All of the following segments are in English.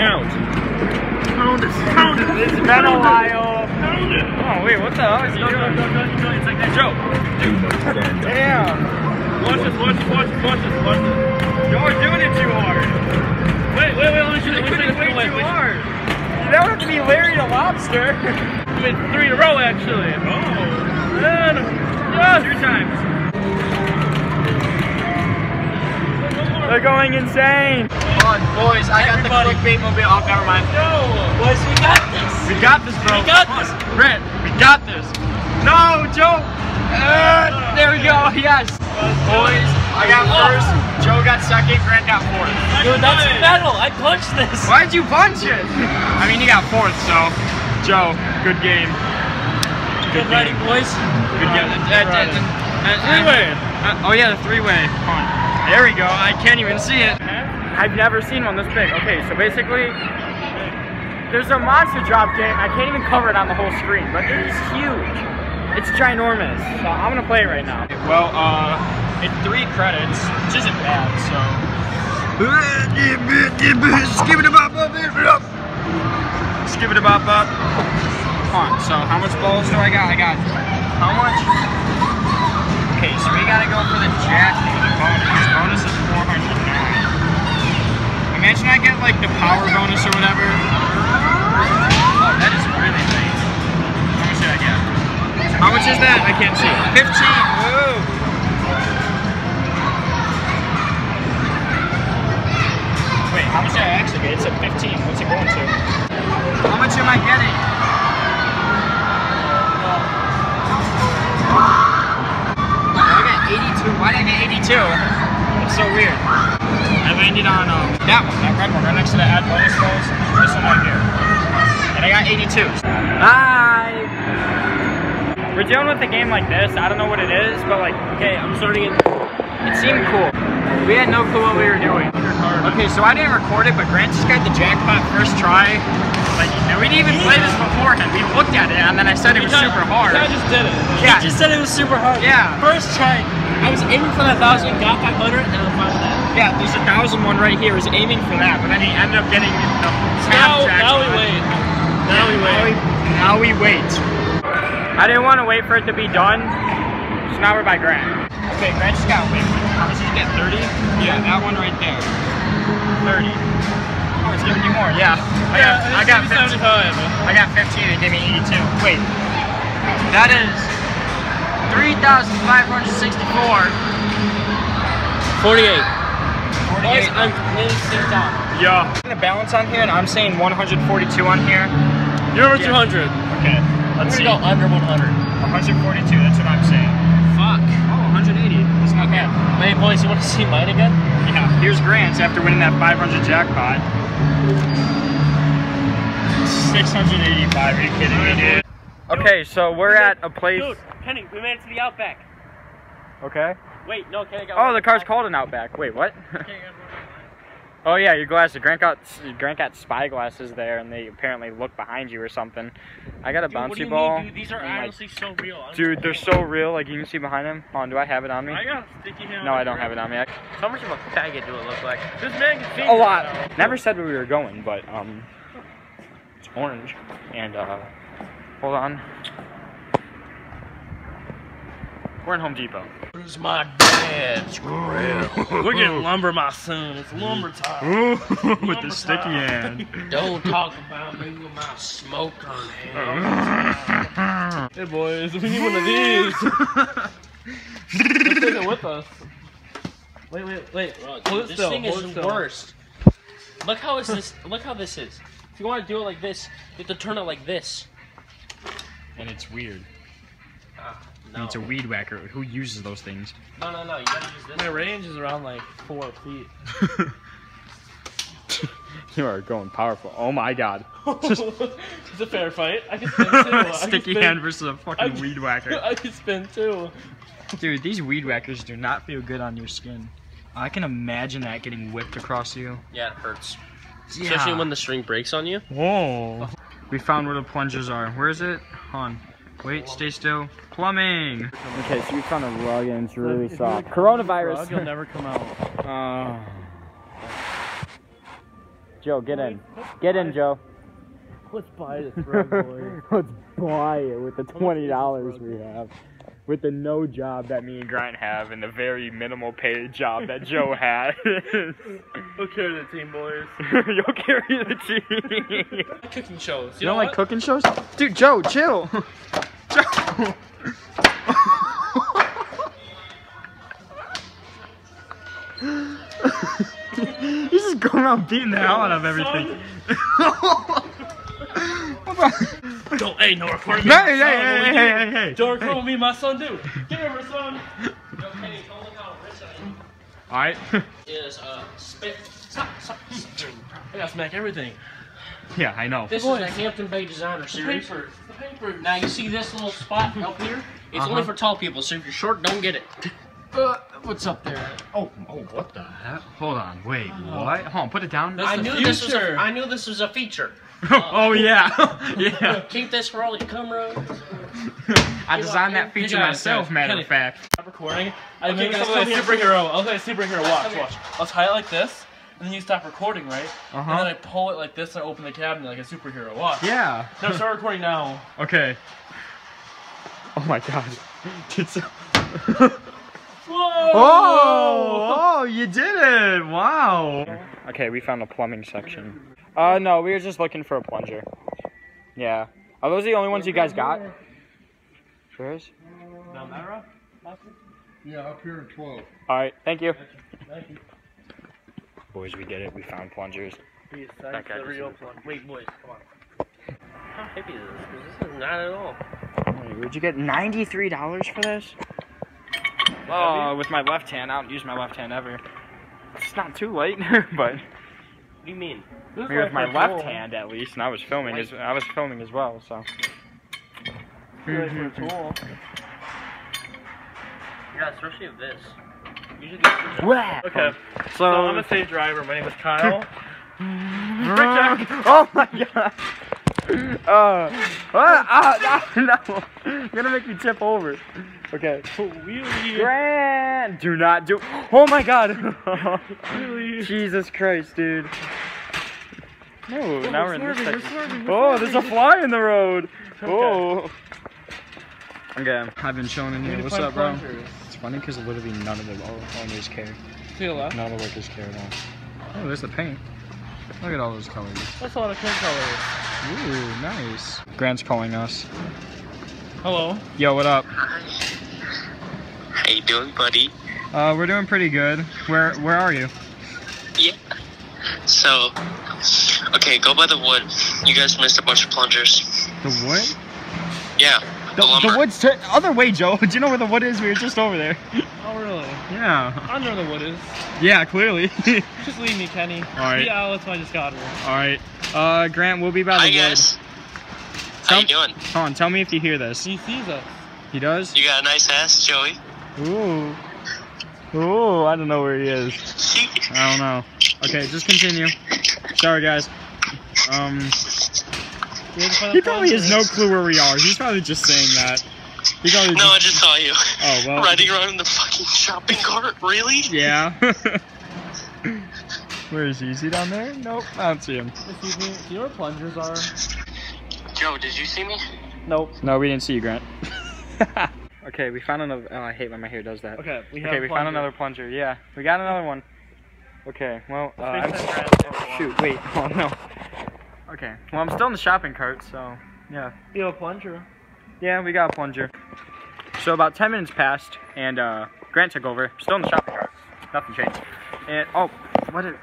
count. Pound it, pound it. It's been a while. Pound it. Oh, wait, what the hell is he Go, go, go, go, go. It's like that joke. Damn. Watch this, watch this, watch this, watch this, watch this. You're doing it too hard. Wait, wait, wait, let me shoot You're it. Let me doing it it. way Wait, too wait. hard. That would have to be Larry the Lobster. Wait, three in a row, actually. Oh. And, yes. Two times. They're going insane. Come on, boys, I got the clickbait mobile. Oh, never mind. No. Boys, we got this. We got this, bro. We got this. Brett, we got this. No, Joe. Uh, there we go. Yes. Boys, I got first. Joe got second. Grant got fourth. Dude, that's metal. I punched this. Why'd you punch it? I mean, you got fourth, so. Joe, good game. Good writing, boys. Good game. Uh, uh, uh, Three-way. uh, oh yeah, the three-way. Hold on. There we go. I can't even see it. I've never seen one this big. Okay, so basically, there's a monster drop game. I can't even cover it on the whole screen, but it is huge. It's ginormous. So I'm gonna play it right now. Well, uh, it's three credits, which isn't bad. So. Skip it about Skip it about Hold on. So how much balls do I got? I got how much? Okay, so we gotta go for the jack for the bonus. Bonus is 409. Imagine I get like the power bonus or whatever. Oh, that is really late. How much did I get? How much is that? I can't see. 15. Whoa. Wait, how much did I actually get? It's at 15. What's it going to? How much am I getting? I got 82. Why did I get 82? It's so weird. I landed on um, that one, that red one, right next to the add bonus rolls. This one right here. And I got 82. Hi! We're dealing with a game like this. I don't know what it is, but like, okay, I'm starting it. It seemed cool. We had no clue what we were doing. Okay, so I didn't record it, but Grant just got the jackpot first try. Like, we didn't even play this beforehand. We looked at it, and then I said it was super hard. I just did it. Yeah. He just said it was super hard. Yeah. First try, I was aiming for that thousand, got that hundred, and I'm fine with that. Yeah, there's a thousand one right here. Is aiming for that, but then he ended up getting the Now, now we wait. Now we wait. now we wait. I didn't want to wait for it to be done, so now we're by Grant. Okay, Grant just got wait. How much did you get? 30? Yeah, that one right there. 30. Oh, it's giving you more. Yeah. I got, I got 15. I got 15 and gave me 82. Wait. That is 3,564. 48. 48. Boys, I'm completely synced out. Yeah. The balance on here, and I'm saying 142 on here. You're over Yeah. 200. Okay. Let's see. gonna go under 100. 142, that's what I'm saying. Fuck. Oh, 180. That's not bad. Wait, boys, you want to see mine again? Yeah. Here's Grant's after winning that 500 jackpot. 685. Are you kidding me, dude? Okay, so we're at a place. Dude, Kenny, we made it to the Outback. Okay. Wait, no, Kenny got Oh, the car's called an Outback. Wait, what? oh yeah, your glasses. Grant got Grant got spy glasses there, and they apparently look behind you or something. I got a Dude, what do bouncy you ball. mean, dude? These are and, like, honestly so real. I'm Dude, they're so real. Like you can see behind them. Hold on, do I have it on me? I got a sticky hand. No, I don't have it on me. How much of a faggot do it look like? This man can see A lot. right now. Never said where we were going, but um, it's orange. And uh, hold on. We're in Home Depot. Where's my dad's grill? We're getting lumber my soon. It's lumber time. with the sticky hand. Don't talk about me with my smoke on hand. hey boys, we need one of these. Let's take it with us. Wait, wait, wait. Hold it this still, thing is still. worst. Look how is this? Look how this is. If you want to do it like this, you have to turn it like this. and it's weird. Ah, no. It's a weed whacker. Who uses those things? no, no, no. You gotta use this. My range is around like four feet. you are going powerful. Oh my god. it's a fair fight. I can spin too. I Sticky spin- hand versus a fucking can- weed whacker. I can spin too. Dude, these weed whackers do not feel good on your skin. I can imagine that getting whipped across you. Yeah, it hurts. Especially when the string breaks on you. Whoa. We found where the plungers are. Where is it? Hold on. Wait, stay still. Plumbing. Okay, so we found a rug and it's really If soft. look at rug, You'll never come out. Uh, Joe, get in. Get in, Joe. Let's buy this bread, boy. Let's buy it with the twenty dollars we have. With the no job that me and Grant have and the very minimal paid job that Joe has. We'll carry the team, boys. You'll carry the team. Cooking shows. You don't like cooking shows? Dude, Joe, chill. Joe. He's just going around beating the hell out of everything. Don't, hey, no recording. Hey, hey, hey, hey, hey, hey. Don't record me, my son, do. Get over, son. Yo, don't look how rich I am. Alright. Is uh, spit. Stop, stop, stop. I gotta smack everything. Yeah, I know. This is a Hampton Bay Designer Series. Paper. The paper. Now you see this little spot up here? It's Uh-huh. only for tall people, so if you're short, don't get it. Uh, what's up there? Oh, oh, what the heck? Hold on, wait, what? Hold on, put it down. That's I the knew this was a. I knew this was a feature. oh yeah, yeah. Keep this for all your camera. I designed that feature myself, guys, matter of fact. Stop recording. I Okay, make guys, something like come here. superhero. I'll say superhero. Watch, Come here. watch. I'll tie it like this, and then you stop recording, right? Uh-huh. And then I pull it like this and I open the cabinet like a superhero. Watch. Yeah. Now start recording now. Okay. Oh my god. Dude, so- Whoa! oh, oh, you did it! Wow. Okay, we found a plumbing section. Uh, no, we were just looking for a plunger. Yeah. Are those the only ones you guys got? Yours? Down that row? Yeah, up here in 12. Alright, thank you. Thank you. Boys, we did it. We found plungers. Please, That guy the real is- plug. Wait, boys, come on. How hippie is this? 'Cause this is not at all. Wait, would you get $93 for this? Oh, with my left hand. I don't use my left hand ever. It's not too late, but What do you mean? This is I mean, with my for left tool. hand at least, and I was filming as I was filming as well. So. This is like for a tool. Yeah, especially with this. Usually. Okay. So, So I'm a safe driver. My name is Kyle. oh my god. Uh, ah, ah, no. You're gonna make me tip over. Okay. Wheelie. Grant. Do not do. Oh my god. Wheelie. Jesus Christ, dude. No, now we're in this we're section. we're Oh, there's a fly in the road. Okay. Oh. Okay. I've been showing here. What's up, bro? It's funny because literally none of the owners care. To your left. None of the workers care at all. Oh, there's the paint. Look at all those colors. That's a lot of paint colors. Ooh, nice. Grant's calling us. Hello. Yo, what up? Hi. How you doing, buddy? Uh, we're doing pretty good. Where Where are you? Yeah. So, okay, go by the wood. You guys missed a bunch of plungers. The wood? Yeah, The, lumber. the wood's t- other way, Joe. Do you know where the wood is? We were just over there. Oh, really? Yeah. I know where the wood is. Yeah, clearly. Just leave me, Kenny. Alright. Yeah, Alex, I just got her. all right. Uh, Grant, we'll be by the Hi, wood. guys. How you doing? Hold on, tell me if you hear this. He sees us. He does? You got a nice ass, Joey. Ooh. Ooh, I don't know where he is. I don't know. Okay, just continue. Sorry, guys. Um, We had to find he probably has no clue where we are. He's probably just saying that. He probably no, I just, just saw you. Oh, well. Riding around in the fucking shopping cart. Really? Yeah. where is he? Is he down there? Nope, I don't see him. Excuse me. Do you know where plungers are? Joe, did you see me? Nope. No, we didn't see you, Grant. okay, we found another. Oh, I hate when my hair does that. Okay, we have Okay, we found another plunger. Yeah, we got another one. Okay, well, uh, I'm- Fix that grass. shoot, wait, oh no. Okay, well, I'm still in the shopping cart, so yeah, You have a plunger. yeah, we got a plunger. So about 10 minutes passed, and uh, Grant took over. Still in the shopping cart. Nothing changed. And oh, what is?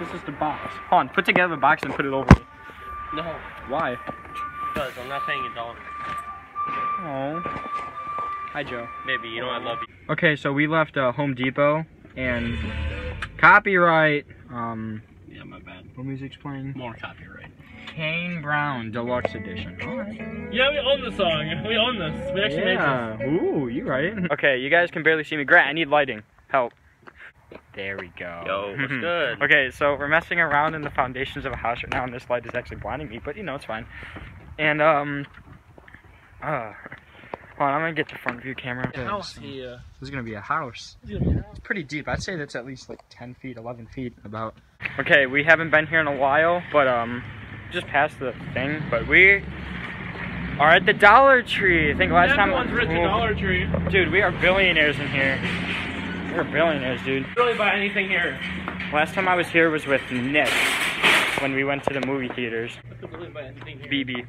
It's just a box. Hold on, put together the box and put it over. me. No, Why? because I'm not paying a dollar. Oh. Hi, Joe. Baby, you know I love you. Okay, so we left uh, Home Depot and copyright. Um, Yeah, my bad. what music's playing? More copyright. Kane Brown Deluxe Edition. Yeah, we own the song. We own this. We actually made this. Yeah. Ooh, you right. Okay, you guys can barely see me. Grant, I need lighting. Help. There we go. Yo, what's good? Okay, so we're messing around in the foundations of a house right now, and this light is actually blinding me, but you know, it's fine. And, um, uh, Hold on, I'm gonna get the front view camera. House here. This is gonna be a house. It's be a house. It's pretty deep. I'd say that's at least like 10 feet, 11 feet about. Okay, we haven't been here in a while, but um, just past the thing. But we are at the Dollar Tree. I think last time. Everyone's rich at Whoa. Dollar Tree. Dude, we are billionaires in here. We're billionaires, dude. Really buy anything here. Last time I was here was with Nick when we went to the movie theaters. I could really buy anything here. BB.